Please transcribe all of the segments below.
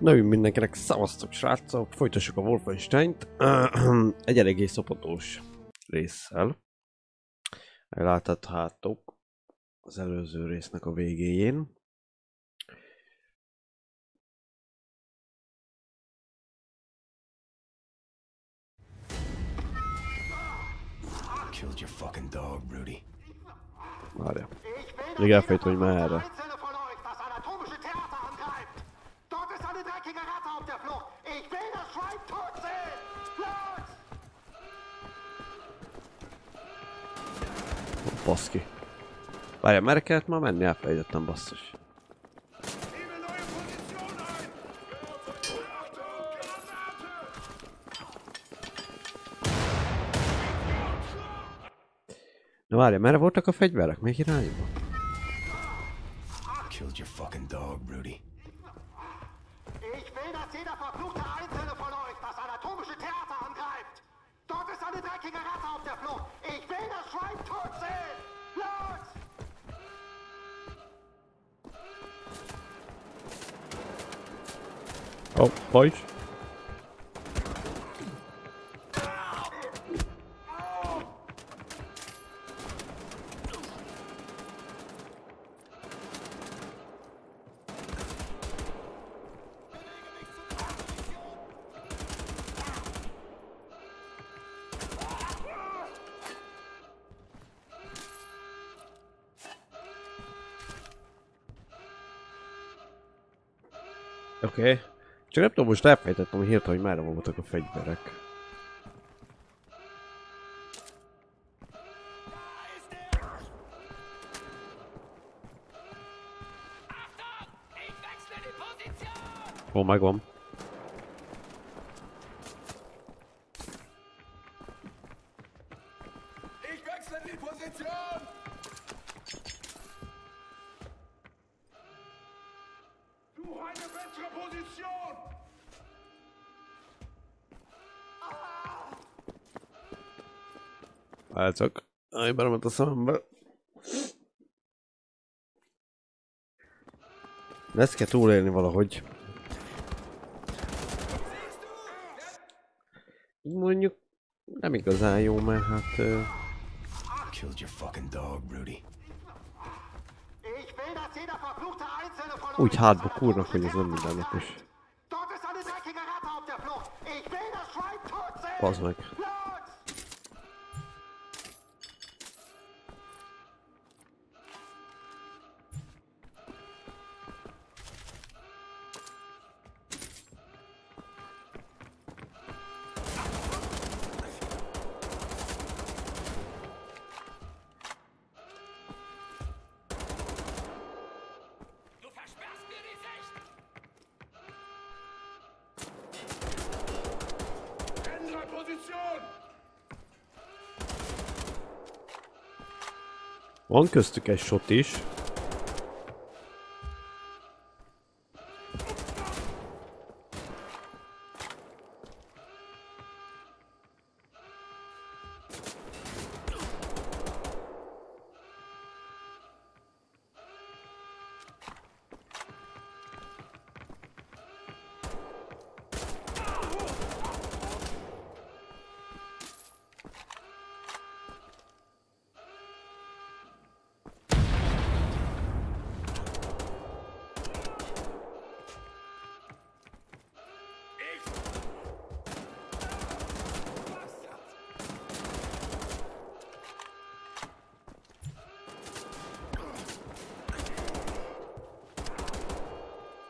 Na, úgy mindenkinek szavaztok, srácok! Folytassuk a Wolfenstein-t egy eléggé szopatós résszel. Láthatjátok az előző résznek a végéjén. Killed your fucking dog, Rudy. Várja. Még elfejtem, hogy már Baszki. Várja, merre kellett már menni? Elfelejtettem, basszus. Na várja, merre voltak a fegyverek? Még irányba? Killed your fucking dog, Rudy. Oh, bajs. Oké. Okay. Csak nem tudom, most elfejtettem, hirtelen, hogy merre voltak a fegyverek. Ó, megvan. Várjátok. Aj, belement a szemembe. De ezt kell túlélni valahogy. Mondjuk nem igazán jó, mert hát... Killed your fucking dog, Rudy. Úgy hátba kúrnak, hogy ez nem mindennapos. angreift. Dort Van köztük egy shot is.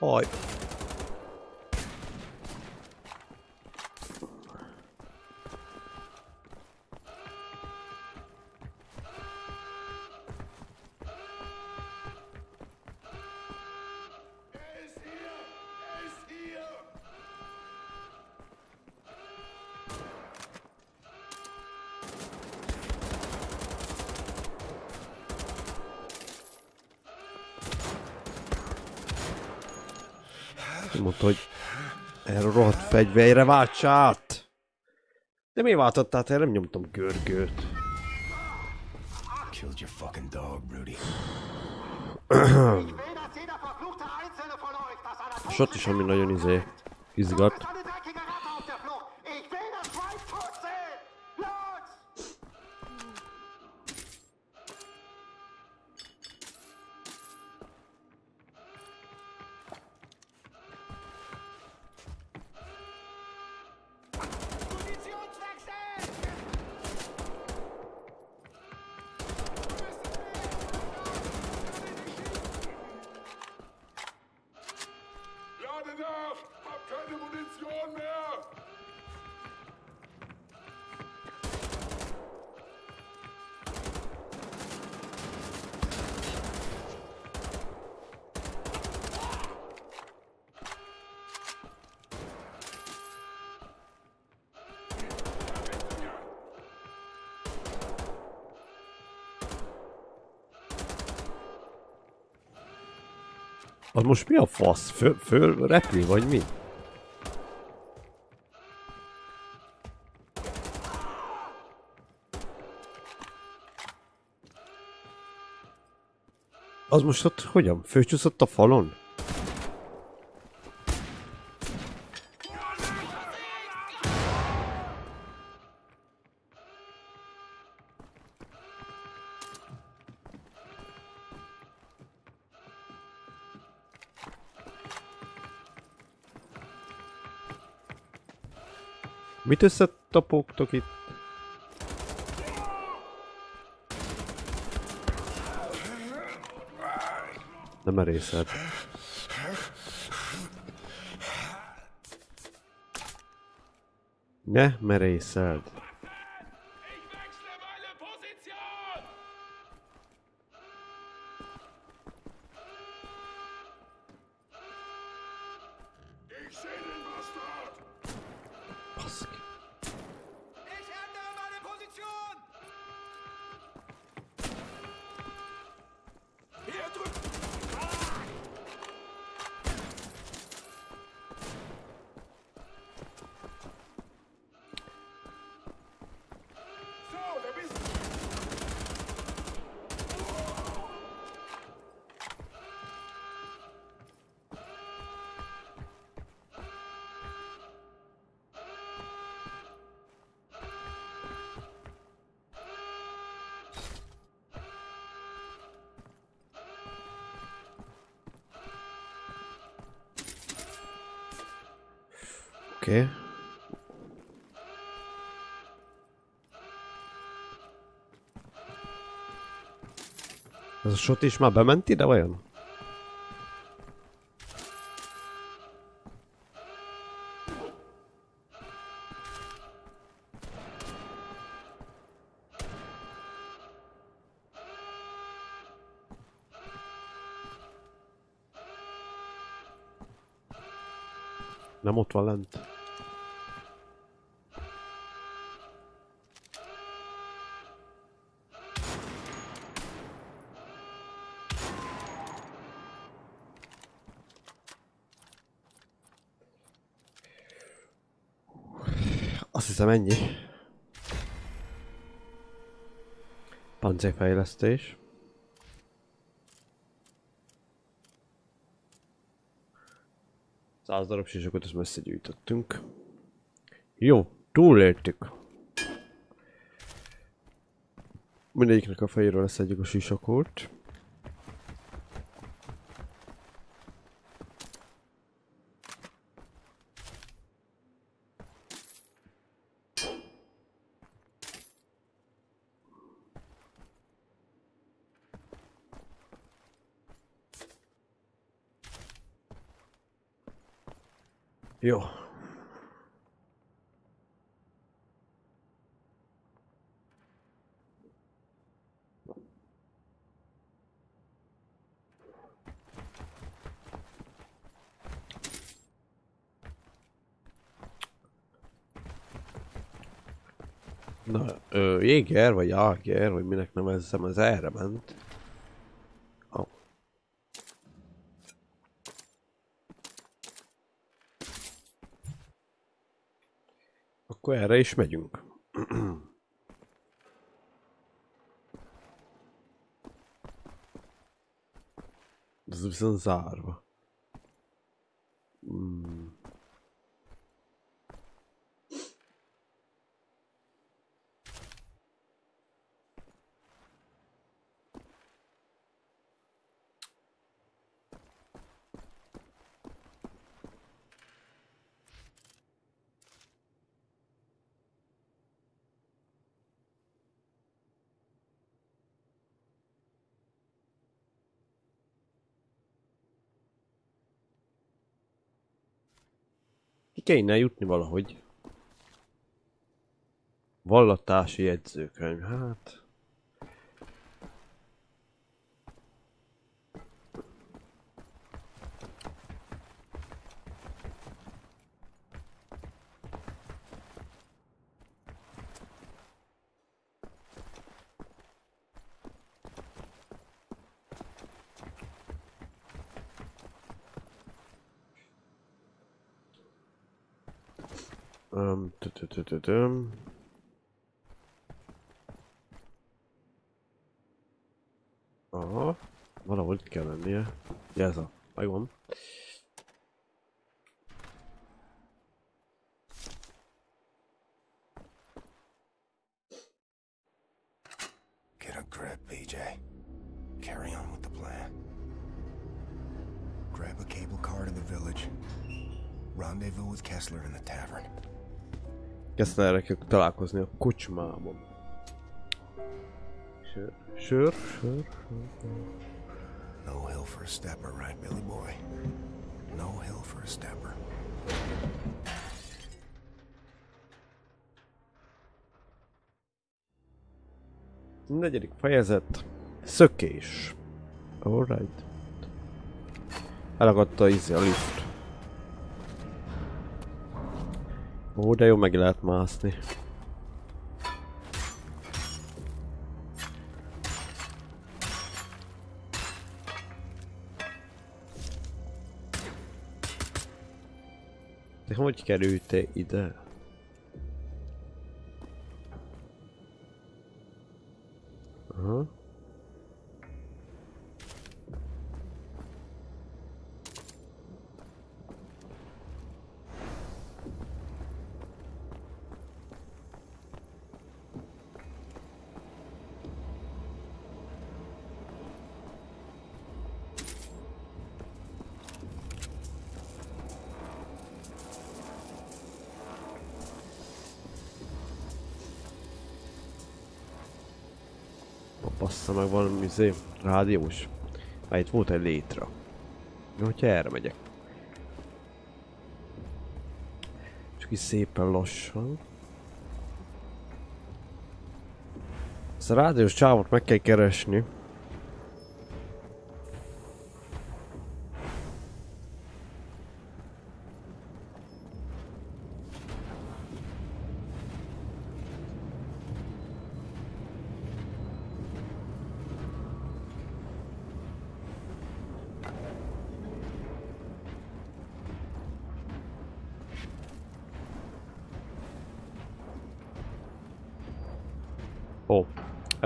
Aj. Mondta, hogy erre a rohadt fegyverre válts át! De mi váltott át? Erre nem nyomtam görgőt. Killed your fucking dog, Rudy. És ott is, ami nagyon izé, izgat. Az most mi a fasz? Föl, föl repli, vagy mi? Az most ott hogyan? Főcsúszott a falon? Mit összetapogtok itt? Nem merészed. Ne merészed. Ich wechsle Oké. Okay. Ez a sot is már bement ide, vajon? Nem ott van lent. Hiszem ennyi. Pancérfejlesztés. Száz darab sisakot ezt messze gyűjtöttünk. Jó, túléltük. Mindegyiknek a fejéről leszedjük a sisakot. Jó. Na, ö, Jéger, vagy Jáger, vagy minek nevezzem, az erre ment. Akkor erre is megyünk. Ez viszont zárva. Ki kell innen jutni valahogy. Vallatási jegyzőkönyv, hát... Um, tü-tü-tü-tü-tüm. Aha, Kell találkozni a kocsmában. Sör, sör, sör, sör. No hill for a stepper, right, Billy boy? No hill for a stepper. Negyedik fejezet. Szökés. Alright. Elakadta izé a lift. Ó, de jó meg lehet mászni. De hogy kerültél ide? Meg valami izé, rádiós. Már itt volt egy létra. Hogyha erre megyek? Csak így szépen lassan. Ezt a rádiós csávot meg kell keresni.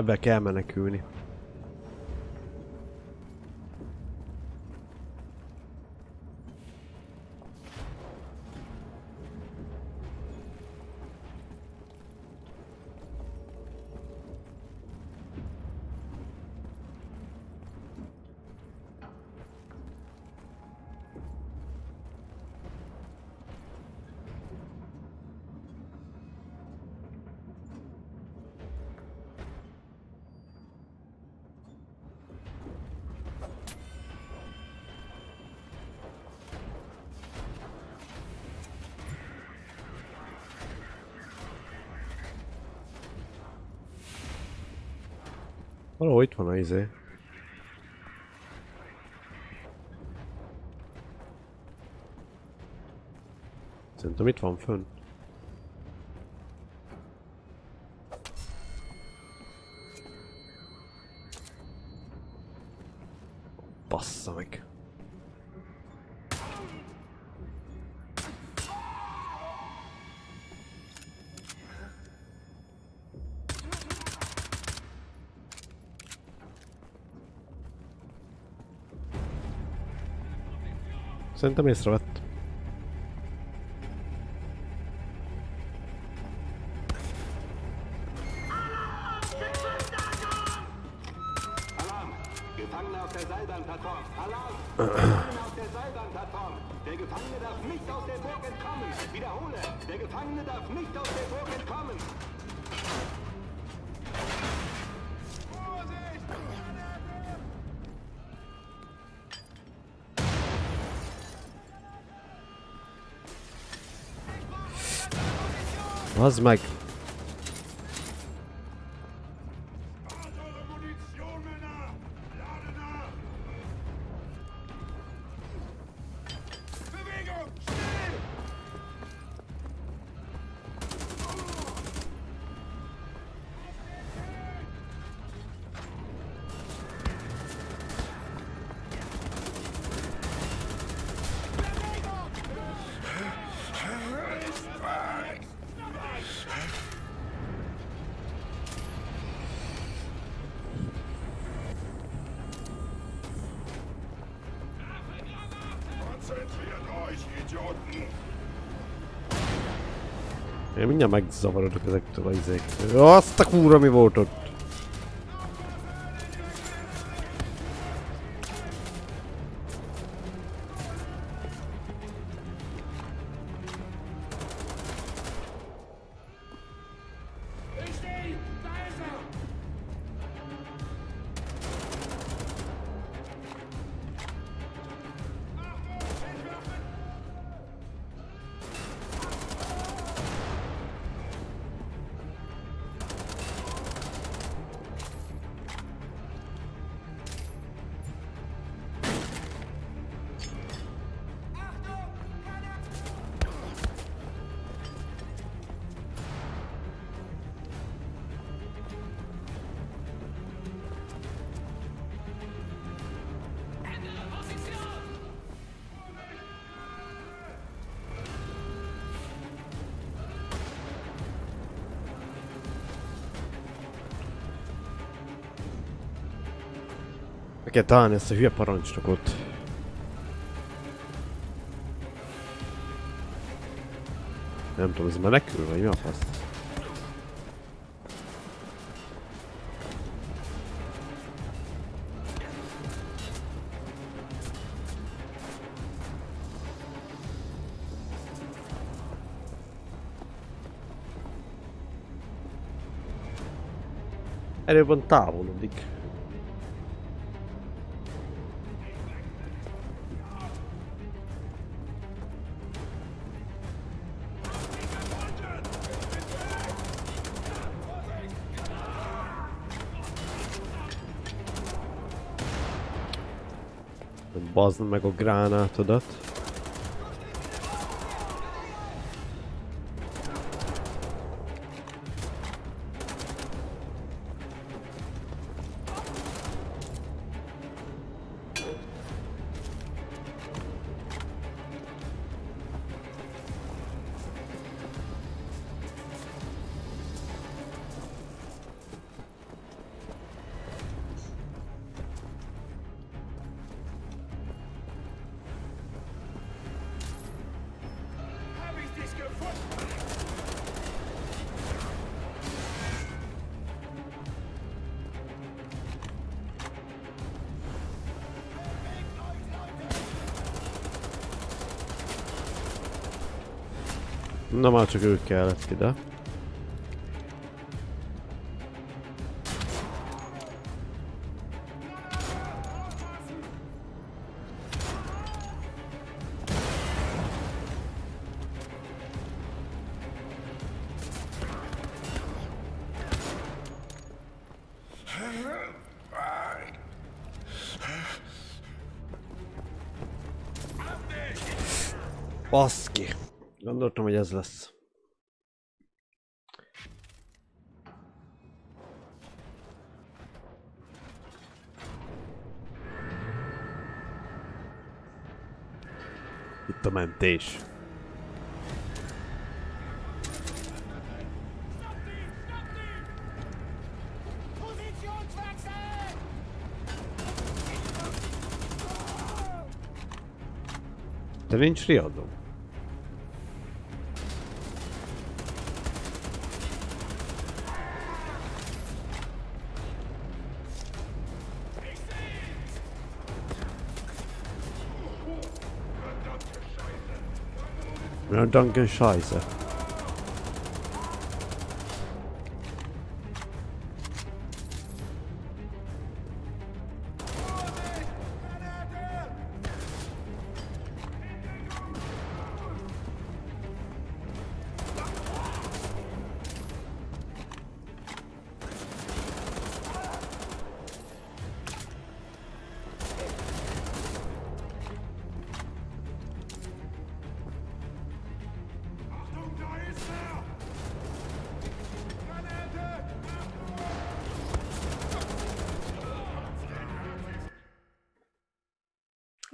Ebbe kell menekülni. Valahol itt van a izé. Szerintem itt Szerintem észrevett. Az meg. Mindjárt megzavarodok ezektől a izéktől. Azt a kúra mi volt ott? Meg kell találni ezt a hülye parancsnokot. Nem tudom, ez menekül, vagy mi a fasz? Erőben távolodik. Bazd meg a gránátodat. Csak ők kellett ide. Baszki. Gondoltam, hogy ez lesz. Itt a mentés. Positionswechsel! Te nincs riadó? Verdammte Scheiße.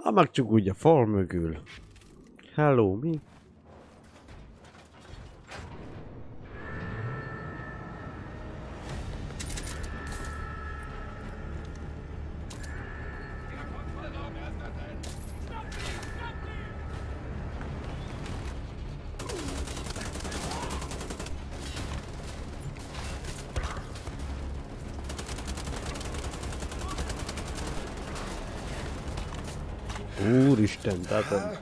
Ah, meg csak úgy a fal mögül. Hello, mi? да,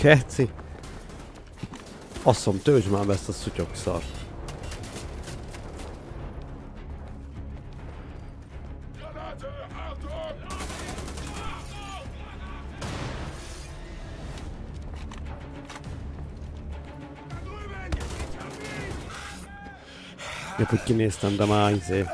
Keci. Asszom, töltsd már be ezt a szutyok szart. Épp, hogy kinéztem, de már izé.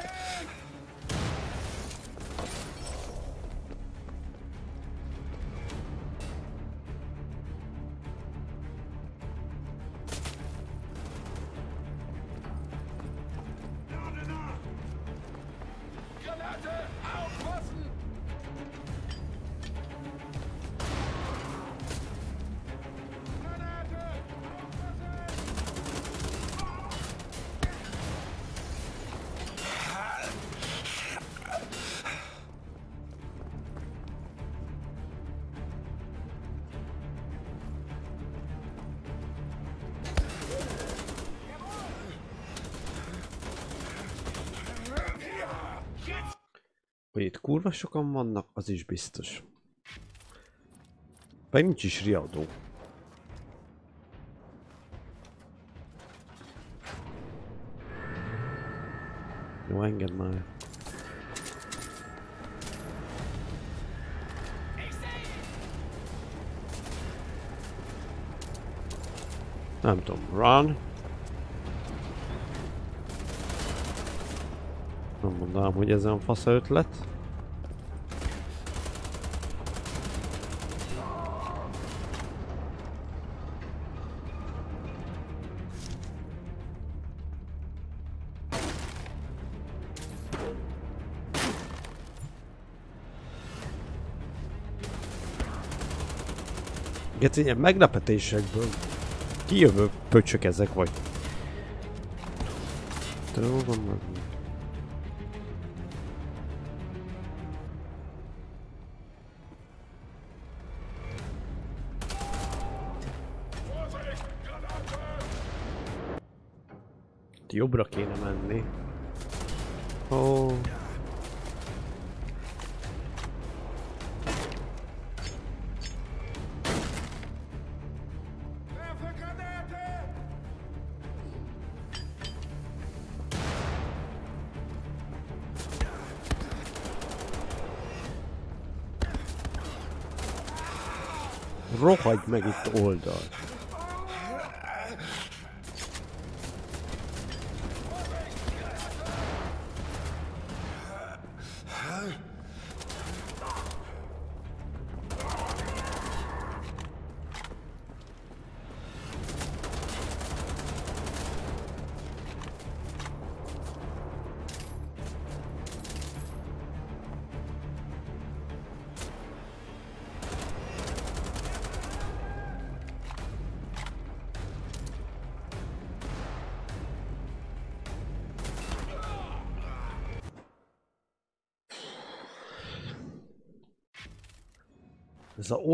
Itt kurva sokan vannak, az is biztos. Pedig nincs is riadó. Jó, engedd már. Nem tudom, run. Nem mondanám, hogy ez olyan fasz ötlet. Geci, ilyen meglepetésekből kijövő pöcsök ezek vagy. Tudom, meg. Jobbra kéne menni. Ó. meg itt oldal.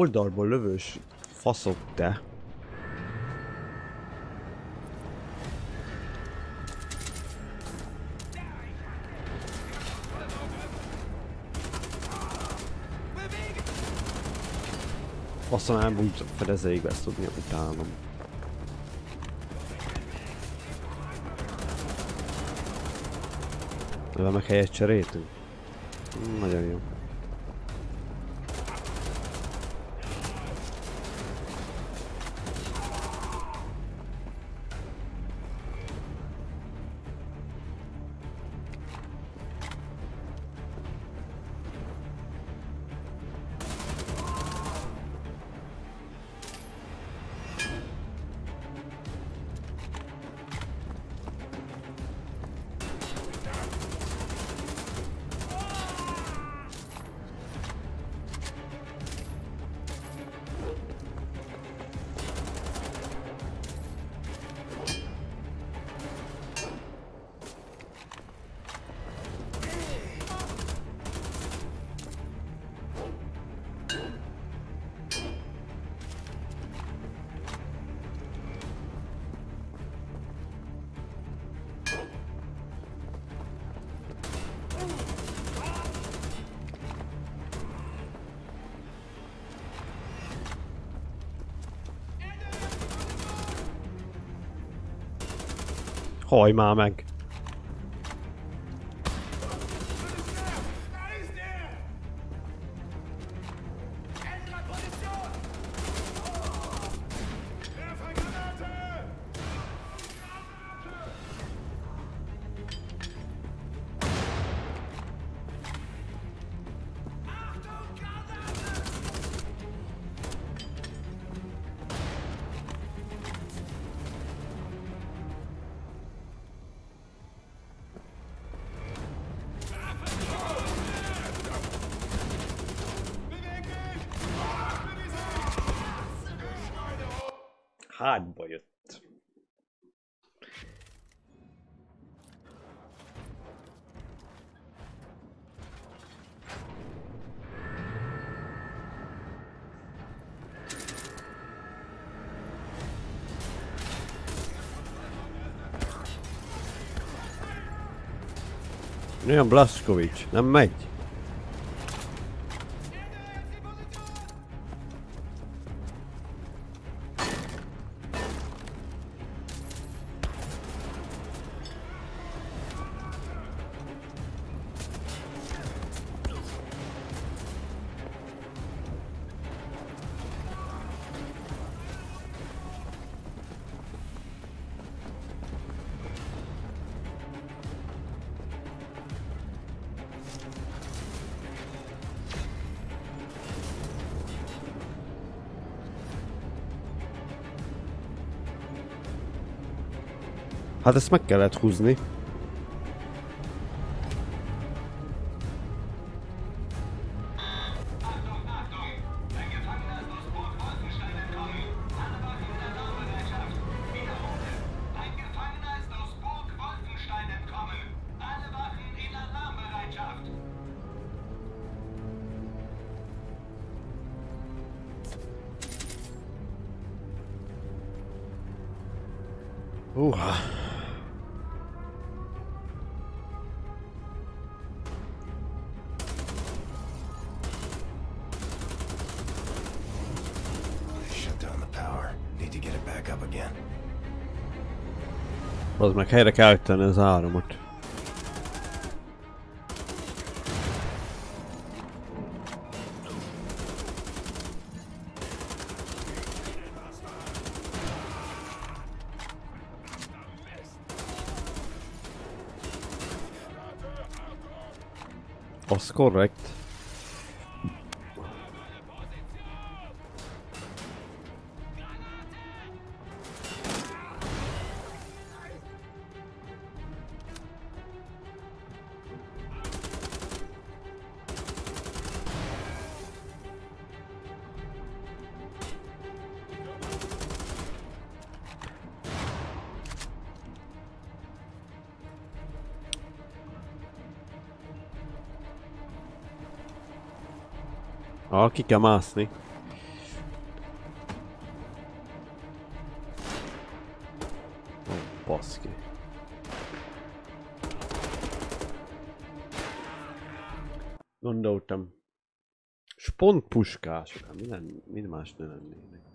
oldalból lövős faszok te. Aztán elmúlt szóval fedezeig ezt tudni utánom. Mivel meg helyet cseréltünk. Nagyon jó. Haj már meg! Hátba jött. Olyan Blaskovics, nem megy? Hát ezt meg kellett húzni. Up again. Az meg helyre kell tenni az áramot. Az korrekt. Ki kell mászni. Ó, baszki. Gondoltam. Spont puskások. Hát Mi, len, mi más ne lennének?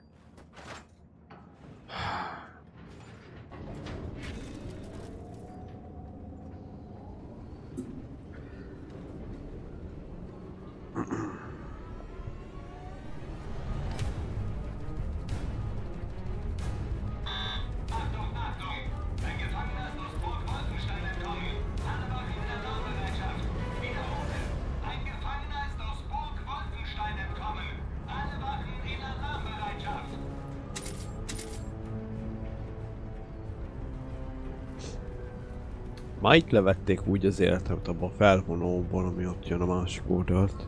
Már itt levették úgy az életemet abban a felvonóból, ami ott jön a másik oldalt.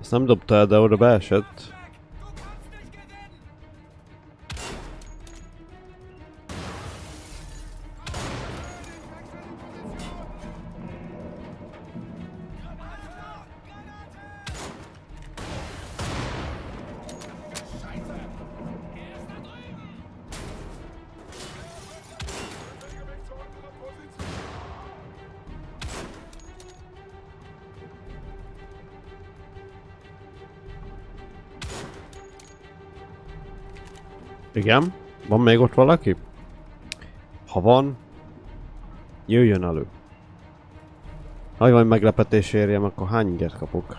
Ezt nem dobta el, de oda beesett. Igen? Van még ott valaki? Ha van, jöjjön elő. Ha van meglepetés érjem, akkor hány inget kapok?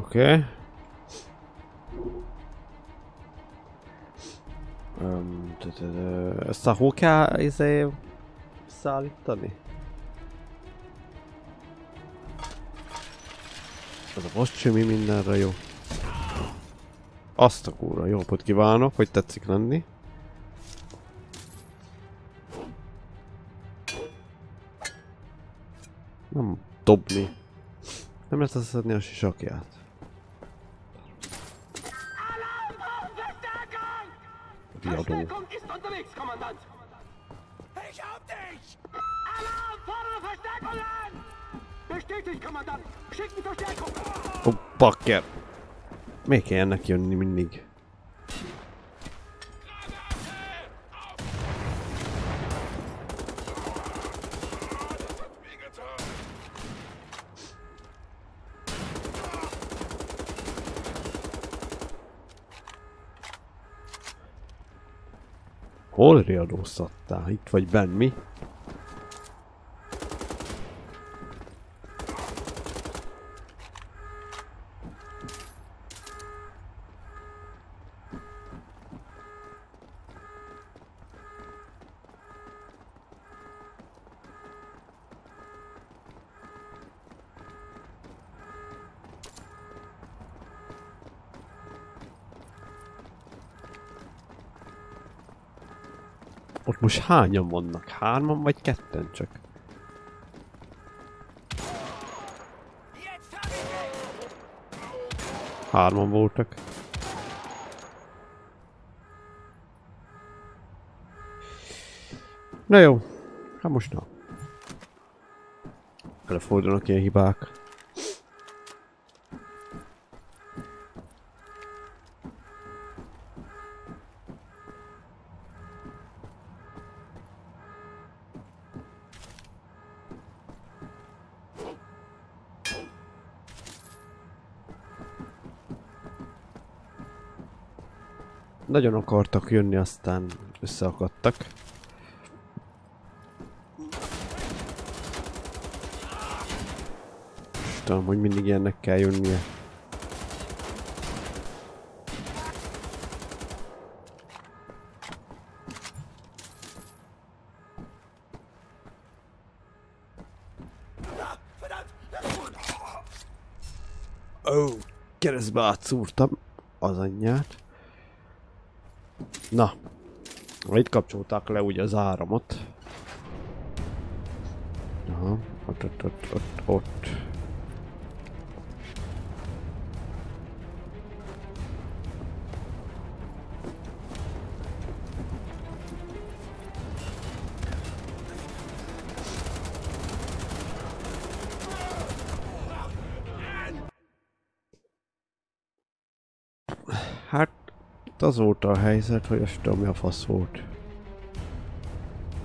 Oké. Ezt a hol kell izé, szállítani? Ez a most semmi mindenre jó. Azt a kúra, jó napot kívánok, hogy tetszik lenni. Nem dobni. Nem lehet összedni a sisakját. Riadó. Verstärkung ist unterwegs, Kommandant! Ich hab dich! Alarm! Fordere Verstärkungen! Bestätigt, Kommandant! Schicken Verstärkung! Ó, bakker! Miért kell ennek jönni mindig? Hol riadóztattál? Itt vagy benn, mi? Ott most hányan vannak? Hárman vagy ketten csak? Hárman voltak. Na jó, hát most na. Előfordulnak ilyen hibák. Nagyon akartak jönni, aztán összeakadtak. És Tudom, hogy mindig ilyennek kell jönnie. Keresztbe átszúrtam az anyját. Na, itt kapcsolták le ugye az áramot. Aha, ott, ott, ott, ott, ott. az volt a helyzet, hogy azt tudom, mi a fasz volt.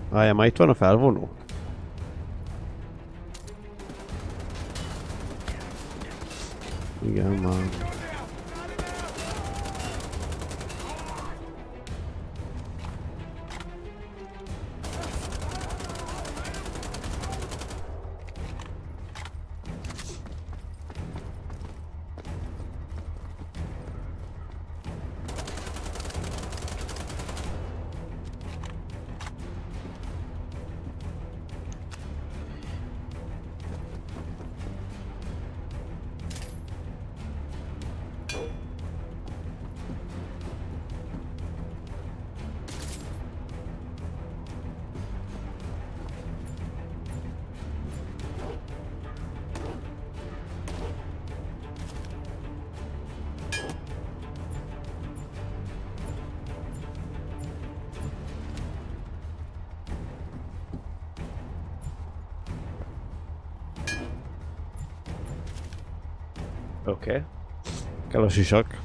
Várjál, már itt van a felvonó? Igen, már. Sisak.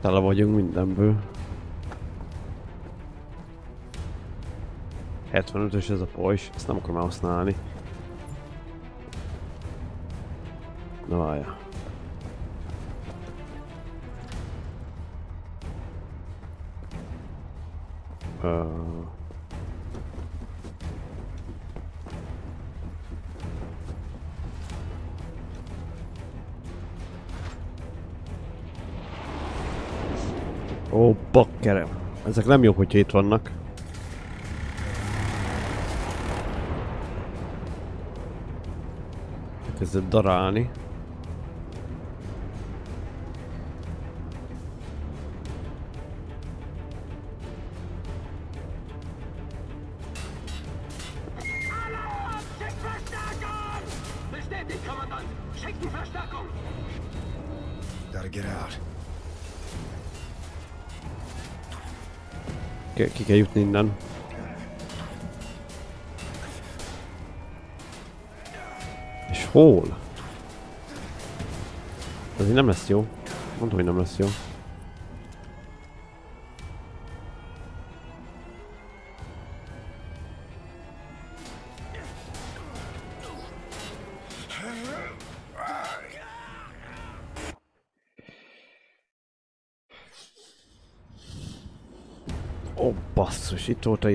Tele vagyunk mindenből. 75-ös ez a pojs, ezt nem akarom használni. Ó, bakkerem. Ezek nem jók, hogy itt vannak. Kezdett darálni. Ki, kell jutni innen. És hol? Ez így nem lesz jó. Mondom, hogy nem lesz jó. Basszus, itt volt a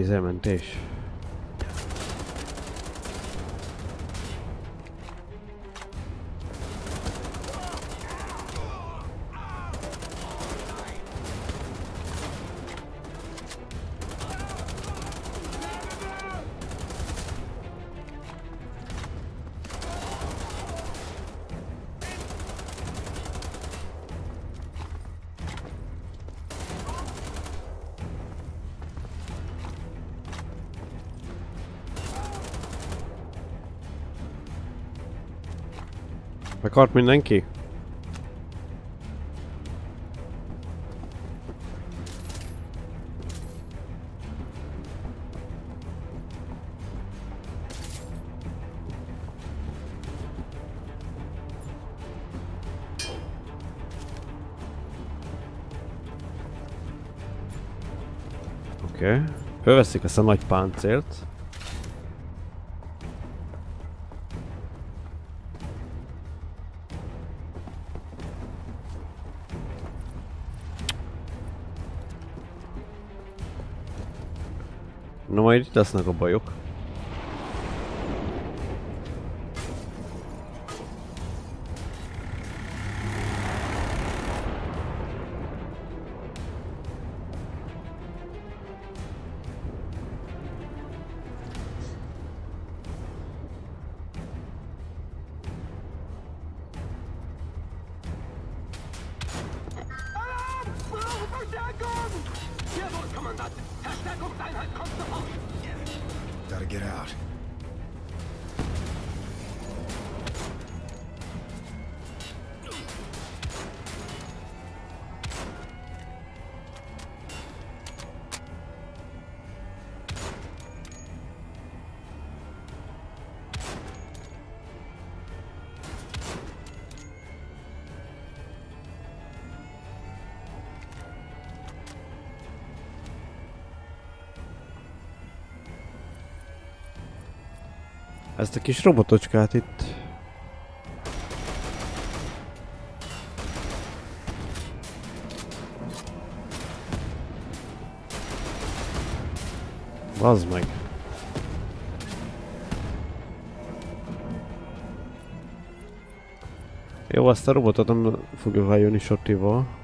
Meghalt mindenki? Oké. Okay. Fölveszik ezt a nagy páncélt. Na majd itt lesznek a bajok. Ezt a kis robotocskát itt. Bazd meg. Jó, azt a robotot nem fogja eljönni Sotival.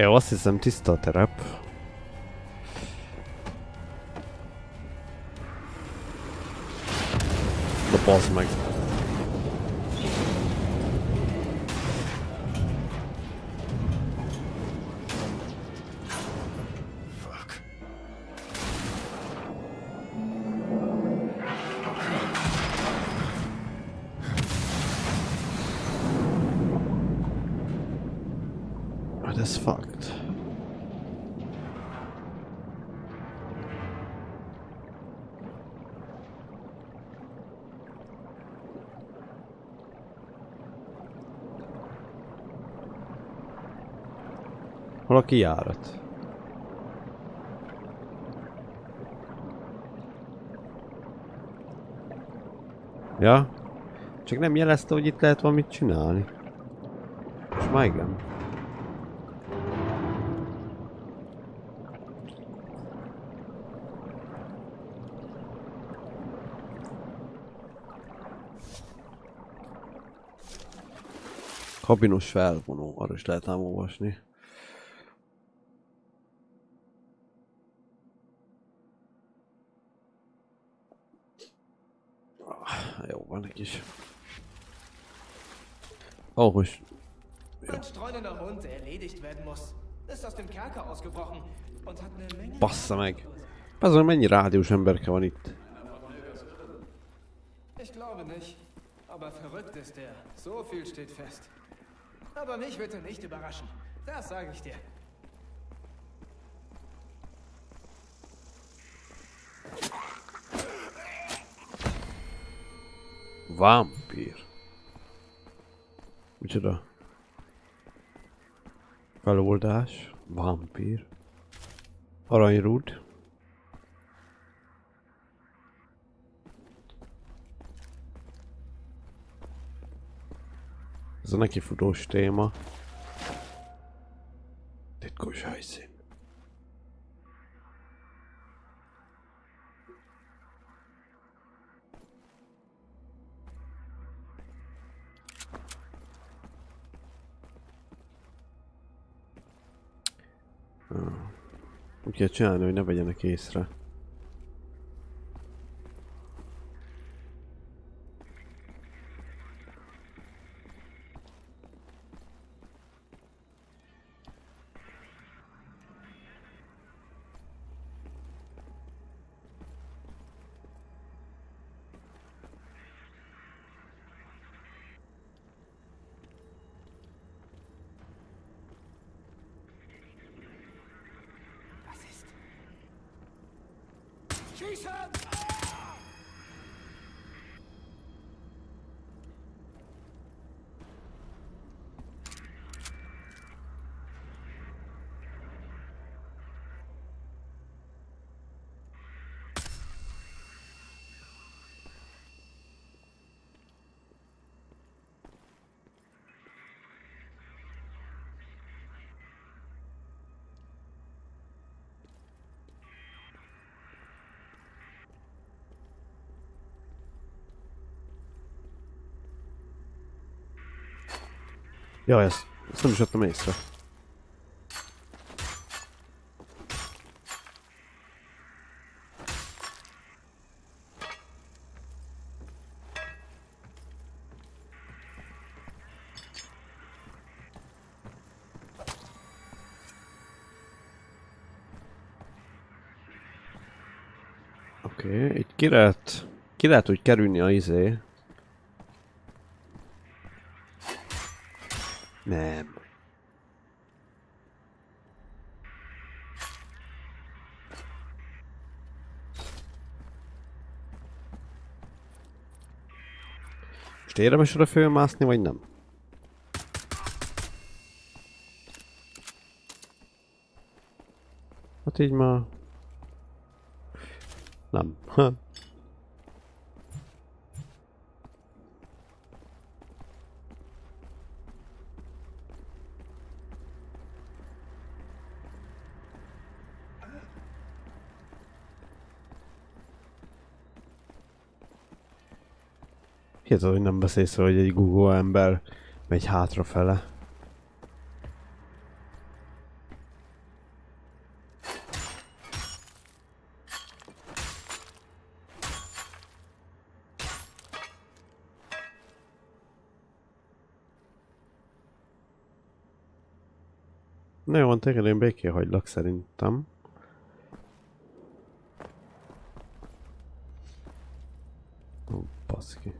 Jó, azt hiszem tiszta a terep. De. Kijárat? Ja? Csak nem jelezte, hogy itt lehet valamit csinálni. És már igen. Kabinos felvonó, arra is lehet ám olvasni. Kis... Oh, most... Ein streunender Hund, der erledigt werden muss. Ist aus dem Kerker ausgebrochen und hat eine Menge... Bassza meg! Azon mennyi rádiós emberke van itt? Ich glaube nicht. Aber verrückt ist er. So viel steht fest. Aber mich wird er nicht überraschen. Das sage ich dir. Vámpír. Micsoda? Feloldás. Vámpír. Aranyrúd. Ez a nekifutós téma. Titkos helyszín. Úgy kell csinálni, hogy ne vegyenek észre. Jason! Jaj, ezt, ezt nem is vettem észre. Oké, okay, itt ki lehet, ki lehet úgy kerülni a izé. Nem. Most érdemes oda fölmászni, vagy nem? Hát így már... Nem. Ha. Hihetetlen, hogy nem beszélsz hogy egy Google ember megy hátrafele. Na jó, téged én békén hagylak szerintem. Ó, baszki.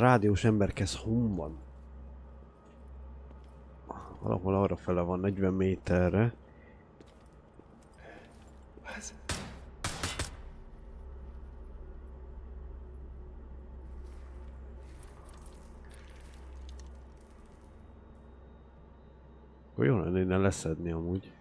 Ez rádiós emberkez hon van? Valahol arra fele van, 40 méterre. Akkor jó lenne innen leszedni amúgy.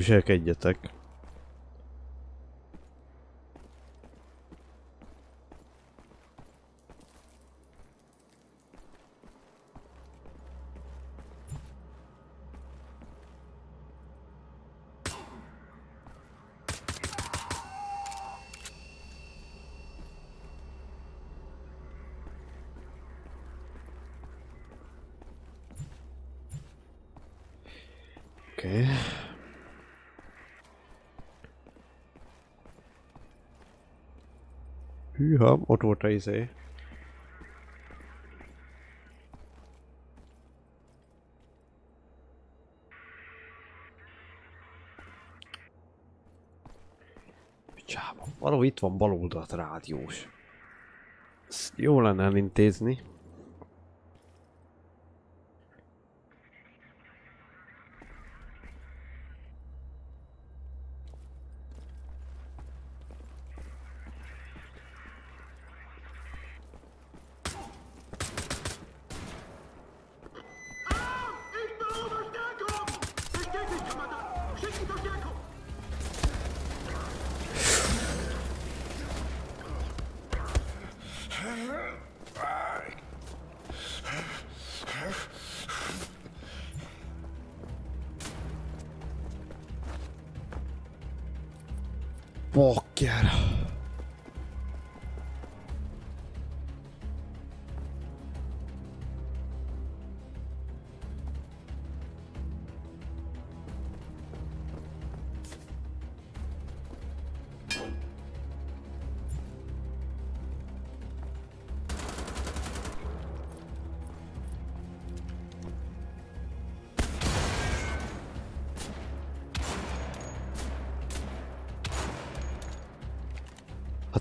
Viselkedjetek. Oké. Okay. Hűha, ott volt a izé. Picsába. Való itt van bal oldalt rádiós. Ezt jó lenne elintézni.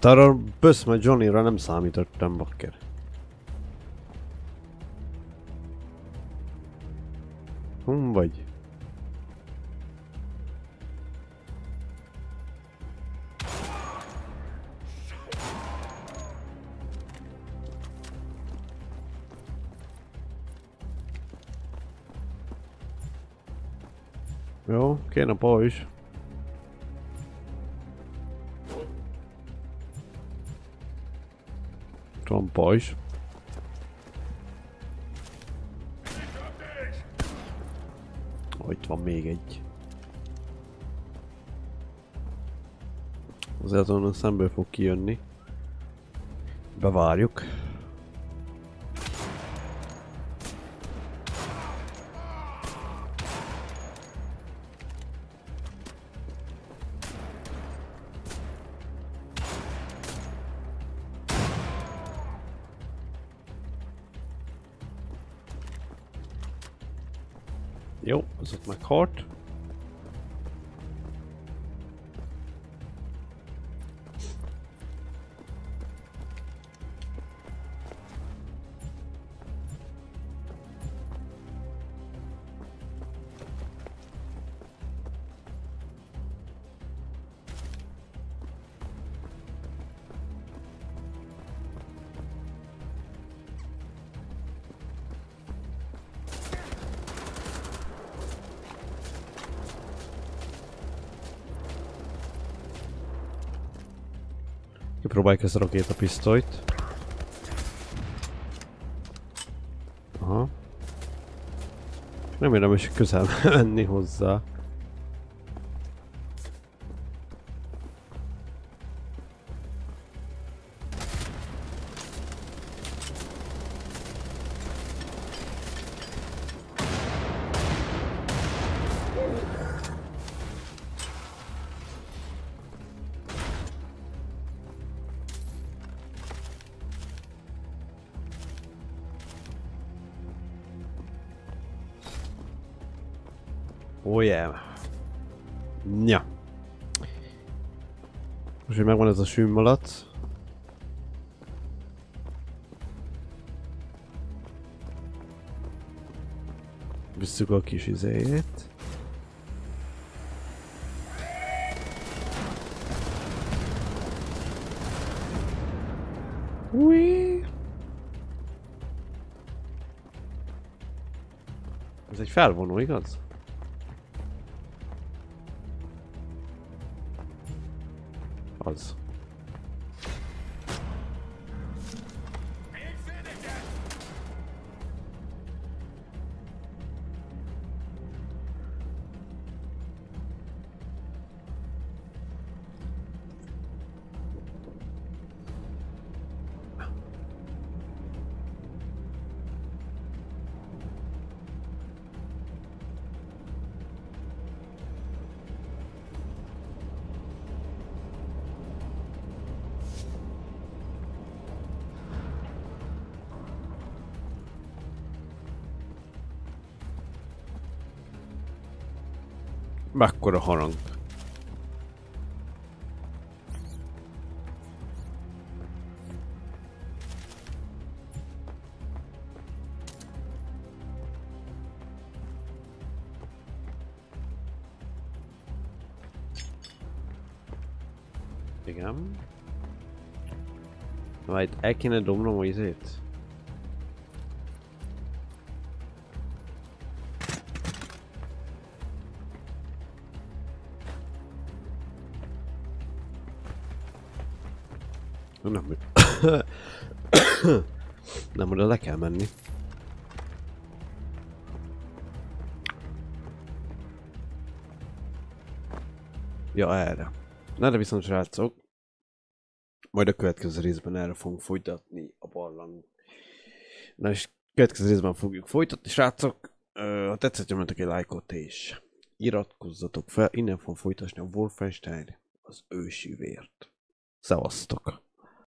Hát arra bösz, mert Johnnyra nem számítottam, bakker. Hon vagy? Jó, kéne pajzs. Itt pajzs. Ó, itt van még egy. Azért onnan szemből fog kijönni. Bevárjuk. Az Kipróbáljuk ezt a rakétapisztolyt. Aha. Nem érdemes közel menni hozzá. Hogy megvan ez a sűnmalac. Visszük a kis izéjét. Ui. Ez egy felvonó, igaz? Mekkora harang. Igen. Majd el kéne dobnom a izét? Ja, erre. Na de viszont srácok, majd a következő részben erre fogunk folytatni a barlang. Na és következő részben fogjuk folytatni, srácok. Ha tetszett, nyomjatok egy lájkot és iratkozzatok fel. Innen fogom folytatni a Wolfenstein az ősi vért. Szevasztok!